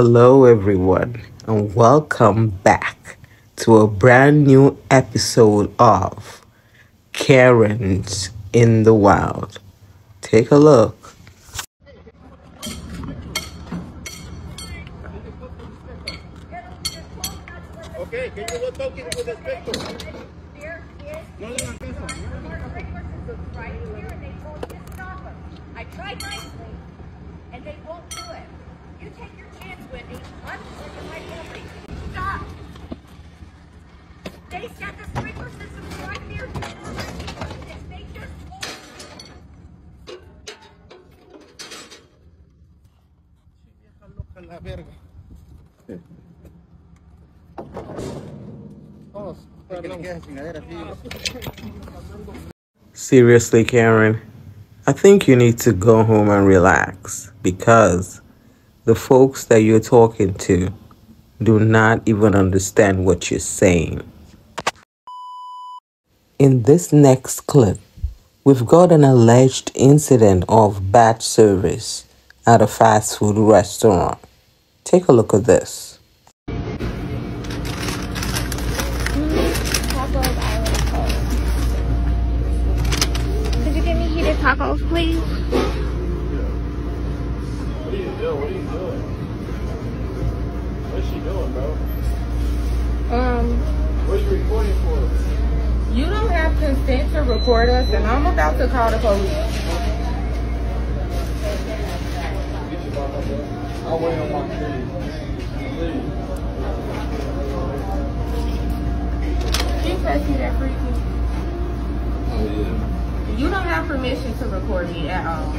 Hello, everyone, and welcome back to a brand new episode of Karens in the Wild. Take a look. Ok, que yo lo toque con respeto. No le hagan caso. right here and they told me to stop them. I tried nicely and they won't do it. You take Seriously, Karen, I think you need to go home and relax because the folks that you're talking to do not even understand what you're saying. In this next clip, we've got an alleged incident of bad service at a fast food restaurant. Take a look at this. Tacos Could you give me heated tacos, please? What are you doing? What are you doing? What's she doing, bro? Um, What you recording for? You don't have consent to record us, and I'm about to call the police. I'll wait on my. Can you me that freaky? Oh, yeah. You don't have permission to record me at all.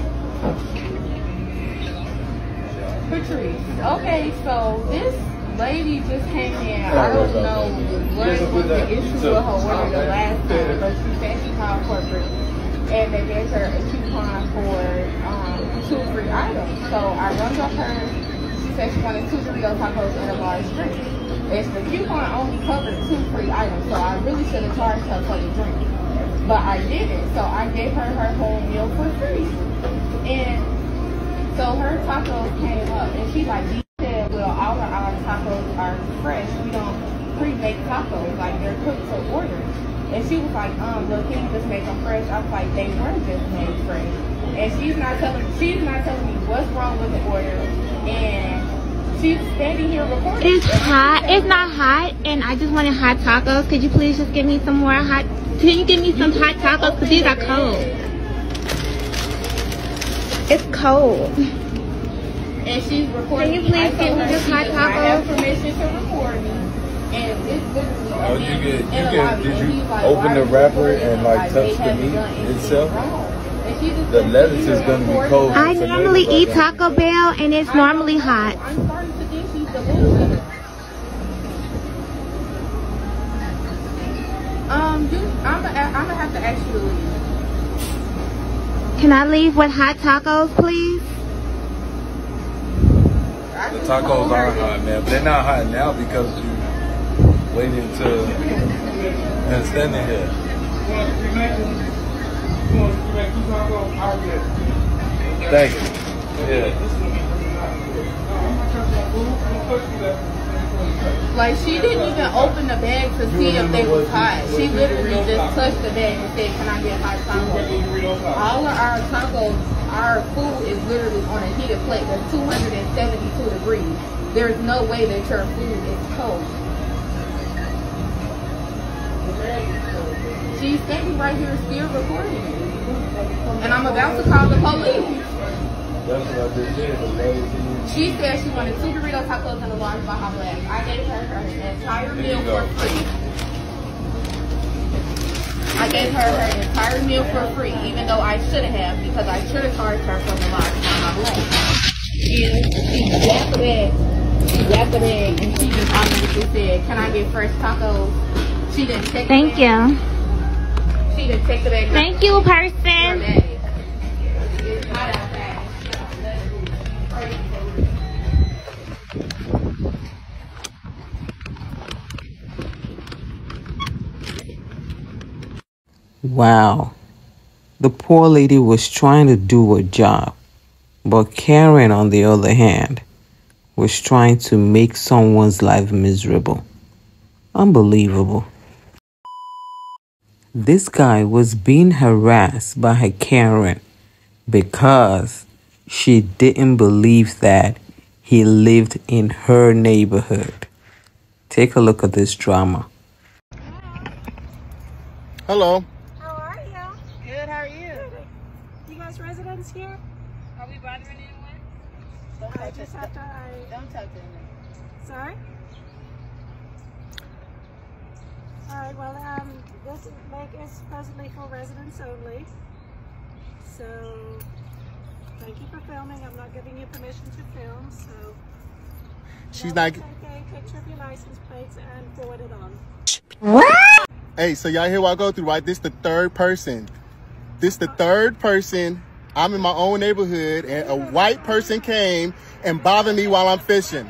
Patrice. Okay, so this lady just came in. I don't know what was the issue with her order the last time, but she said she called corporate and they gave her a coupon for um, two free items. So I rung up her. She said she wanted two Dorito tacos and a large drink. And the coupon only covered two free items, so I really should have charged her for the drink. But I didn't, so I gave her her whole meal for free. And so her tacos came up, and she like, you said, well, all of our tacos are fresh. We don't pre-make tacos, like they're cooked to order. And she was like, um, well, can you just make them fresh? I was like, they were just made fresh. And she's not telling, she's not telling me what's wrong with the order. And she's standing here recording. It's hot. It's not hot, and I just wanted hot tacos. Could you please just give me some more hot? Can you give me some hot tacos? Because these are cold. It's cold. And she's recording. Can you please I give me her this she hot does not have taco? permission to record me. And this literally. Oh, you and- get- you and get- a did you like, open the wrapper and, like, touch the meat itself? wrong. And she just The lettuce is gonna be cold. I normally eat Taco Bell, and it's I normally know. hot. I'm starting to think she's the. Um, you, I'm gonna, I'm gonna have to ask you to leave. Can I leave with hot tacos, please? The tacos are that- hot, man. But they're not hot now because you waited until and standing here. Thank you. Yeah. Like she didn't even open the bag to see if they was hot. She literally just touched the bag and said, "Can I get hot tacos?" All of our tacos, our food is literally on a heated plate that's 272 degrees. There's no way that your food is cold. She's standing right here still recording. And I'm about to call the police. That's what I just said. The lady didn't- She said she wanted two Dorito tacos and a large Baja Blast. I gave her her entire meal for free. I gave her her entire meal for free, even though I shouldn't have, because I should have charged her for the large Baja Blast. And she grabbed the bag, she grabbed the bag, and she just automatically said, "Can I get fresh tacos?" She didn't take. the Thank you. She didn't take the bag. Thank you, person. Wow. The poor lady was trying to do her job. But Karen, on the other hand, was trying to make someone's life miserable. Unbelievable. This guy was being harassed by her Karen because she didn't believe that he lived in her neighborhood. Take a look at this drama. Hello. How are you? Good, how are you? You guys residents here? Are we bothering anyone? Don't I just it. have to, I, Don't touch it. sorry? All right, well, um, this lake is supposedly for residents only. So, thank you for filming. I'm not giving you permission to film, so. She's Now not. Take a picture of your license plates and forward it on. Hey, so y'all hear what I go through, right? This the third person. This the third person. I'm in my own neighborhood, and a white person came and bothered me while I'm fishing.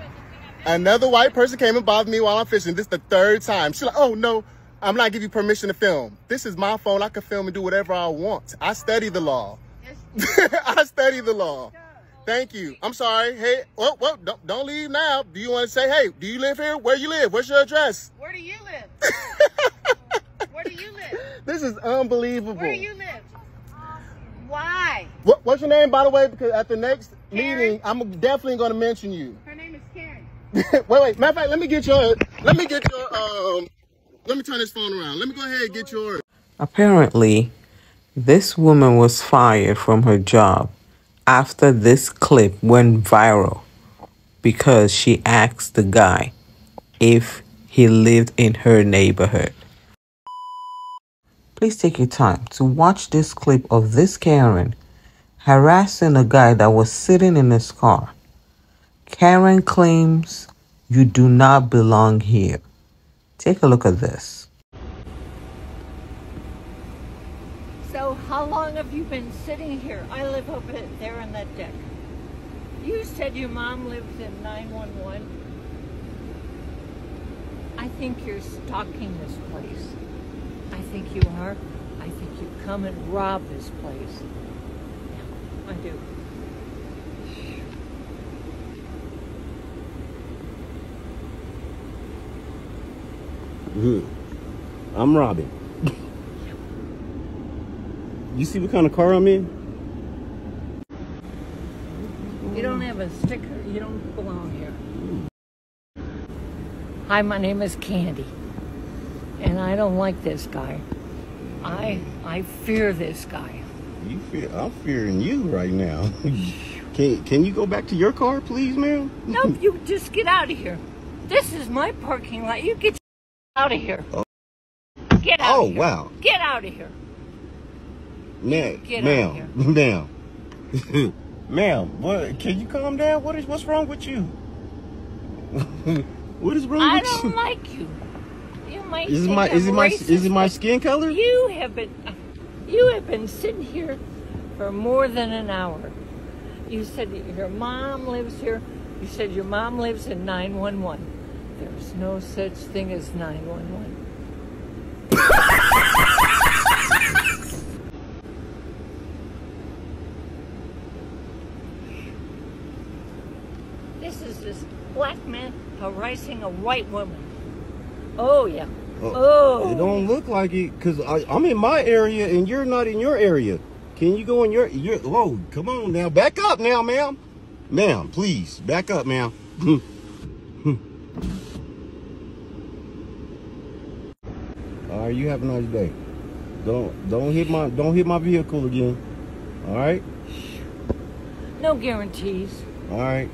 Another white person came and bothered me while I'm fishing. This is the third time. She's like, "Oh no, I'm not giving you permission to film. This is my phone. I can film and do whatever I want. I study the law. I study the law. Thank you. I'm sorry. Hey, well, well, don't, don't leave now. Do you want to say, hey, do you live here? Where you live? What's your address? Where do you live? Where do you live? This is unbelievable. Where do you live? Why? What, what's your name, by the way? Because at the next Karen. meeting, I'm definitely going to mention you. Her name is Karen. wait, wait. Matter of fact, let me get your, let me get your, um, let me turn this phone around. Let me go ahead and get your. Apparently, this woman was fired from her job after this clip went viral because she asked the guy if he lived in her neighborhood. Please take your time to watch this clip of this Karen harassing a guy that was sitting in his car. Karen claims you do not belong here. Take a look at this. So how long have you been sitting here? I live over there on that deck. You said your mom lives in 911. I think you're stalking this place. I think you are. I think you come and rob this place. Yeah, I do. I'm robbing. you see what kind of car I'm in? You don't have a sticker. You don't belong here. Hi, my name is Candy. And I don't like this guy. I I fear this guy. You fear I'm fearing you right now. can can you go back to your car, please, ma'am? No, you just get out of here. This is my parking lot. You get out of here. Oh. Get out Oh, of here. wow. Get out of here. Ma'am, Get out ma'am, ma'am, ma'am. What? Can you calm down? What is? What's wrong with you? what is wrong I with don't like you. You might Is it my? Is it my? racist, Is it my skin color? You have been you have been sitting here for more than an hour. You said that your mom lives here. You said your mom lives in 911. There's no such thing as 911. This is this black man harassing a white woman. Oh yeah. Oh. oh. It don't look like it because I'm in my area and you're not in your area. Can you go in your? your whoa, come on now, back up now, ma'am. Ma'am, please back up, ma'am. All right, you have a nice day. Don't don't hit my don't hit my vehicle again. All right, No guarantees. all right,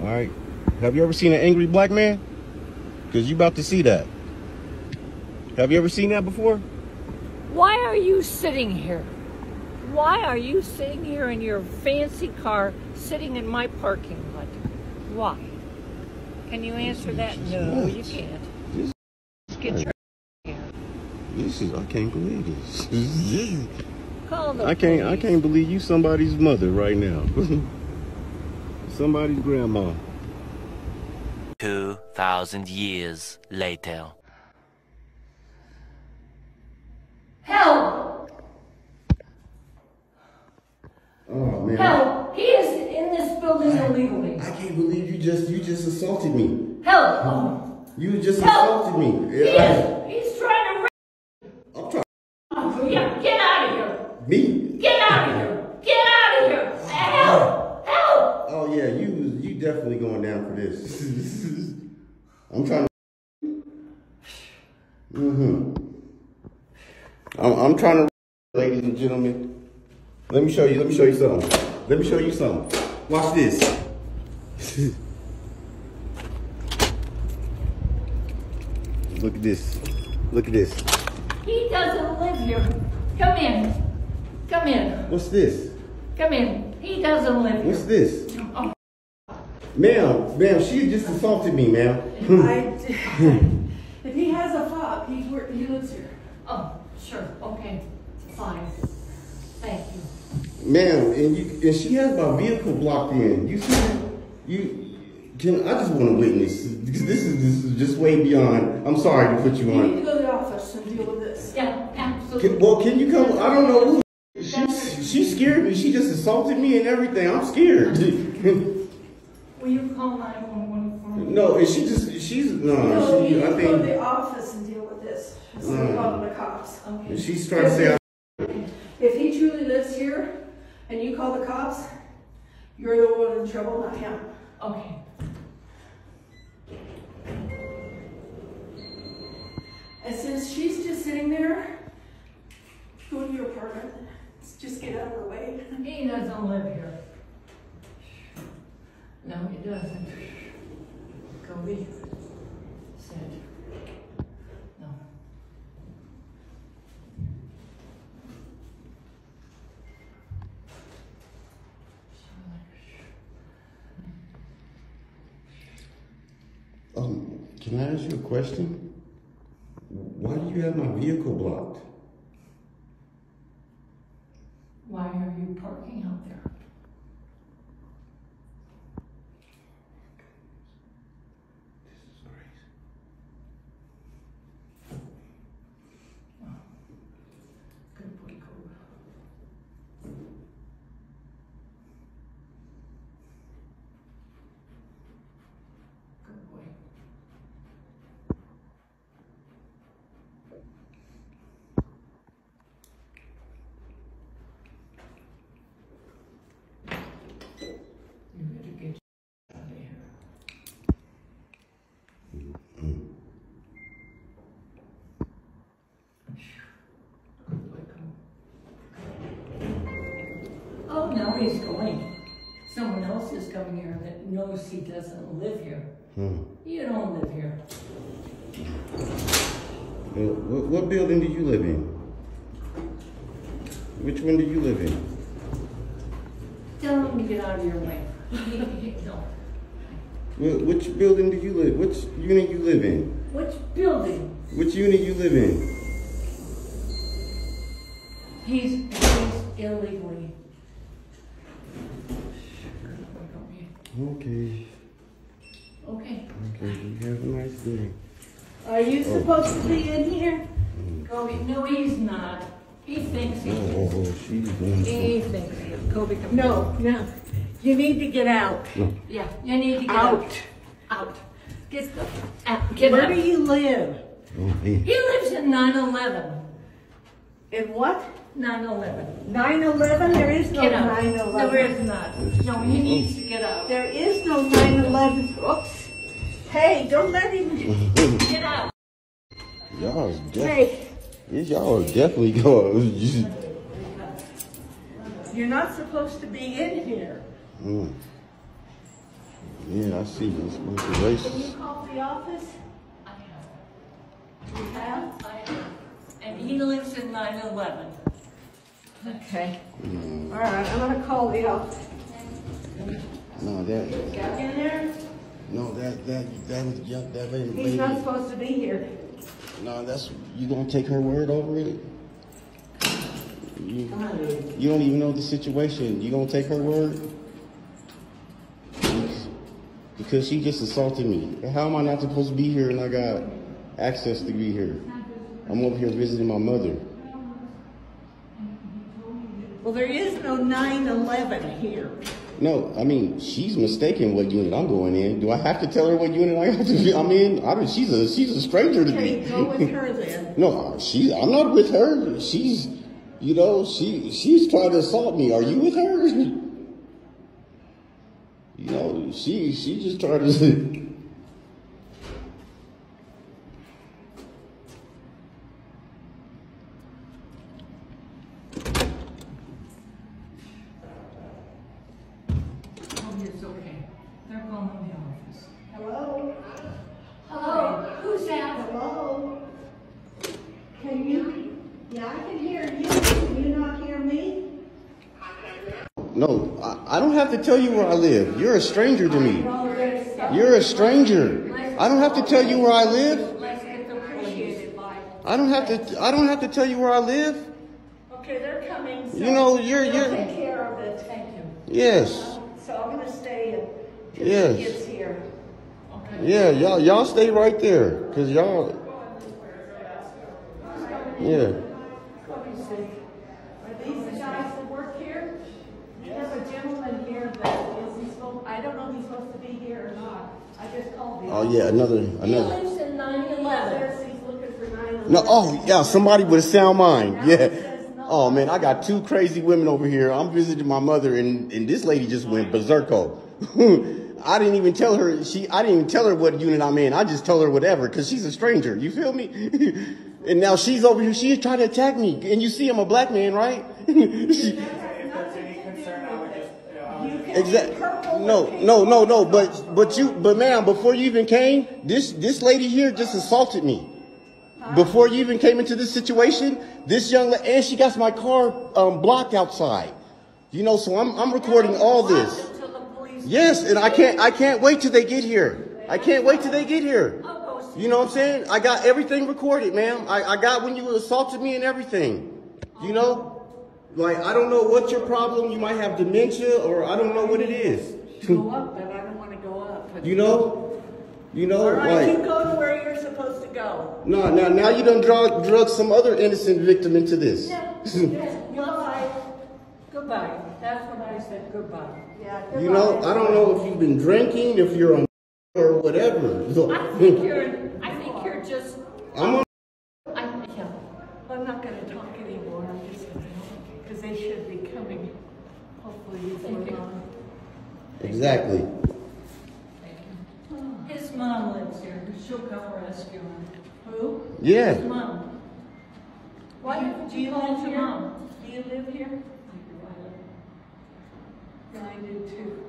all right. Have you ever seen an angry black man? Because you about to see that. Have you ever seen that before? Why are you sitting here? Why are you sitting here in your fancy car sitting in my parking lot? Why? Can you answer that? No, you can't. This- Just get your. This is I can't believe this. This Call the I can't I can't believe you somebody's mother right now. somebody's grandma. 2,000 years later. Help! Oh man. Help! He is in this building illegally. I can't believe you just you just assaulted me. Help! You just Help! assaulted me. he Yeah, is. He's trying to. I'm trying. Oh, yeah, get out of here! Me? Get out of here! Get out of here! Help! Help! Oh yeah, you you definitely going down for this. I'm trying to. Mm-hmm. I'm I'm trying to, ladies and gentlemen. Let me show you. Let me show you something. Let me show you something. Watch this. Look at this. Look at this. He doesn't live here. Come in. Come in. What's this? Come in. He doesn't live here. What's this? Ma'am, ma'am, she just assaulted me, ma'am. I, if he has a fob, he, wor- he lives here. oh, sure. Okay. Fine. Thank you. Ma'am, and you and she has my vehicle blocked in. You see? You can I just want to witness because this is this is just way beyond. I'm sorry to put you on. You need to go to the office and deal with this. Yeah, absolutely. Can, well, can you come? I don't know. who- She she scared me. She just assaulted me and everything. I'm scared. Will you call 911 for me? no, and she just she's no. No, you she, need I to go to think the office and deal with this. Instead Mm. of calling the cops. Okay. she's trying to say. I, If he truly lives here and you call the cops, you're the one in trouble, not him. Okay. And since she's just sitting there, go to your apartment. Just get out of her way. He doesn't live here. No, he doesn't. Kobe said, no. um, can I ask you a question? Why do you have my vehicle blocked? Why are you parking out there? Good boy, Kobe. Good boy. You better get out of here. Good boy, Kobe. Oh, now he's going. Someone else is coming here that knows he doesn't live here. Hmm. You don't live here. Well, What, what building do you live in? Which one do you live in? Tell him to get out of your way. No. Wh- Which building do you live? Which unit you live in? Which building? Which unit you live in? He's, he's illegally. Okay. Okay. Okay. You have a nice day. Are you oh. supposed to be in here? Kobe, no, he's not. He thinks he Oh, is. oh, oh, she's doing He thinks he is. Kobe, come No, no. You need to get out. Yeah, you need to get out. Out. Out. Get, out. Get Where out. do you live? Oh, man. He lives in 911. In what? 911. 911? There is no Get out. 911. No, there is not. No, he needs to get out. There is no 911. Oops. Hey, don't let him. Get out. Y'all is def- Hey, y'all are definitely going. you're not supposed to be in here. Mm. Yeah, I see. It's bunch of Can you racist. call the office? I have. You have? I have. And he lives in 911. Okay. All right, I'm gonna call the office. No, that. Got in there? No, that that that was that lady. He's not supposed to be here. No, that's you gonna take her word over it. You, you don't even know the situation. You gonna take her word? Because she just assaulted me. How am I not supposed to be here and I got access to be here? I'm over here visiting my mother. Well, there is no 911 here. No, I mean she's mistaken what unit I'm going in. Do I have to tell her what unit I have to be? I'm in. I don't, she's a she's a stranger to Okay, me. go with her then. no, she. I'm not with her. She's, you know, she she's trying to assault me. Are you with her? You know, she she just trying to. Oh, it's okay. They're calling the office. Hello? Hello, who's that? Hello? Can you, yeah, I can hear you. Can you not hear me? No, I, I don't have to tell you where I live. You're a stranger to me. You're a stranger. I don't have to tell you where I live. Let's get the appreciated by. I don't have to. I don't have to tell you where I live. Okay, they're coming. so You know, you're- you're- Take care of it. Thank you. Yes. So I'm gonna stay until Yes. she gets here. Yeah, y'all, y'all stay right there, cause y'all. Yeah. Let me see. Are these the guys that work here? There's a gentleman here, but is he supposed, I don't know if he's supposed to be here or not. I just called him. Oh yeah, another, another. lives in nine eleven. He's looking for nine eleven. No, oh yeah, somebody with a sound mind. Yeah. Oh man, I got two crazy women over here. I'm visiting my mother, and and this lady just went berserko. I didn't even tell her she. I didn't even tell her what unit I'm in. I just told her whatever because she's a stranger. You feel me? and now she's over here. She's trying to attack me. And you see, I'm a black man, right? she, Exactly. No, no, no, no. But but you, but ma'am, before you even came, this this lady here just assaulted me. Before you even came into this situation, this young lady, and she got my car um, blocked outside. You know, so I'm I'm recording all this. Yes, and I can't I can't wait till they get here. I can't wait till they get here. You know what I'm saying? I got everything recorded, ma'am. I, I got when you assaulted me and everything. You know? Like I don't know what your problem. You might have dementia or I don't know what it is. Go up, but I don't wanna go up. You know? You know, All right, you like go to where you're supposed to go. no, now now you done drug drug some other innocent victim into this. Goodbye. Goodbye. That's what I said, goodbye. Yeah. You know, I don't know if you've been drinking, if you're on or whatever. I think you're, I think you're just, I'm on. I, yeah. I'm not gonna talk anymore, I'm just gonna, because they should be coming, hopefully before long. Exactly. His mom lives here. She'll come rescue him. Who? Yeah. His mom. Why Do you call live your here? mom? Do you live here? Yeah, I do too.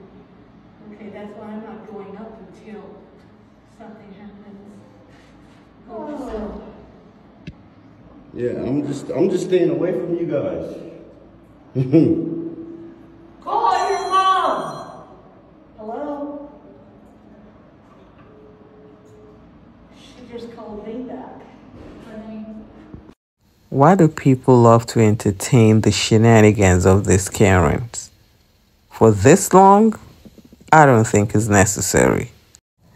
Okay, that's why I'm not going up until something happens. Oh. Yeah, I'm just I'm just staying away from you guys. Call your mom! Hello? She just called me back. Honey. Why do people love to entertain the shenanigans of these Karens? For this long, I don't think is necessary.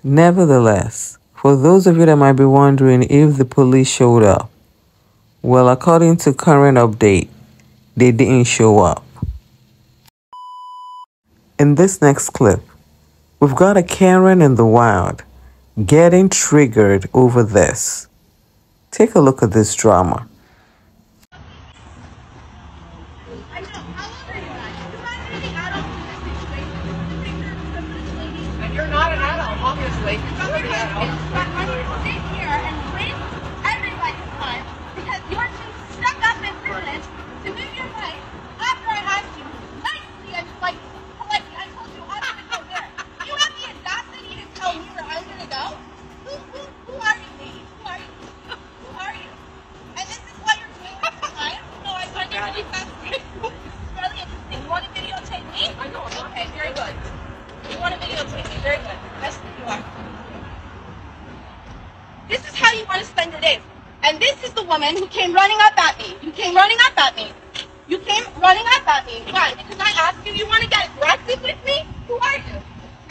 Nevertheless, for those of you that might be wondering if the police showed up, well, according to current update, they didn't show up. In this next clip, we've got a Karen in the wild getting triggered over this. Take a look at this drama. Okay.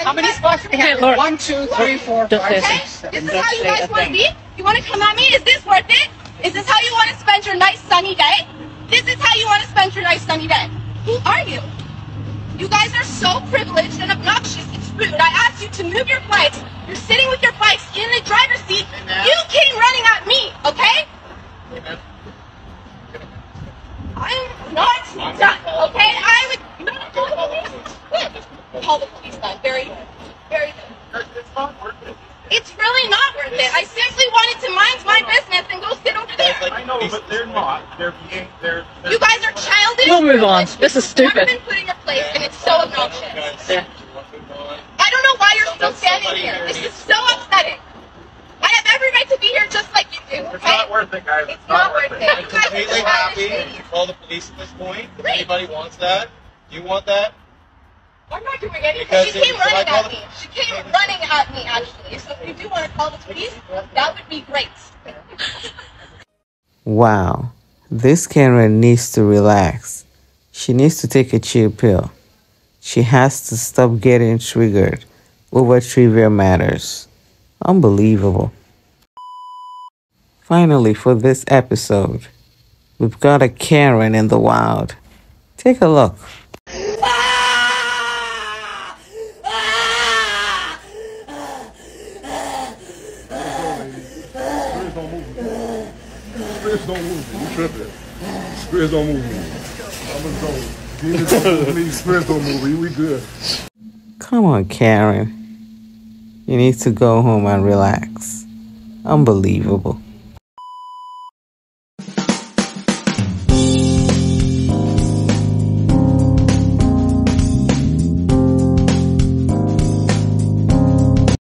How many spots do we have? Who are- One, two, who you? four, Okay? five, six, seven. This is how you guys want to be? You want to come at me? Is this worth it? Is this how you want to spend your nice sunny day? This is how you want to spend your nice sunny day. Who are you? You guys are so privileged and obnoxious. It's rude. I asked you to move your bikes. You're sitting with your bikes in the driver's seat. You came running at me, okay? I'm not done, okay? I would you wanna call the police. Good. Call the police then. Very. Very good. It's really not worth it. I simply wanted to mind my business and go sit over there. I know, but they're not. They're being, they're. You guys are childish. We'll move on. This is Never stupid. been put in your place, and it's so obnoxious. Yeah. I don't know why you're still standing here. This is so upsetting. I have every right to be here just like you do. It's not worth it, guys. It's not worth it. I'm you're completely happy to call the police at this point. If anybody wants that, do you want that? I'm not doing anything. Because She came running at me. She came running at me, actually. So if you do want to call the police, that would be great. Wow, this Karen needs to relax. She needs to take a chill pill. She has to stop getting triggered over trivial matters. Unbelievable. Finally, for this episode, we've got a Karen in the wild. Take a look. Spirits don't move me. You tripping. Spirits don't move me. I'm gonna go. Demons don't move me. Spirits don't move me. We good. Come on, Karen. You need to go home and relax. Unbelievable.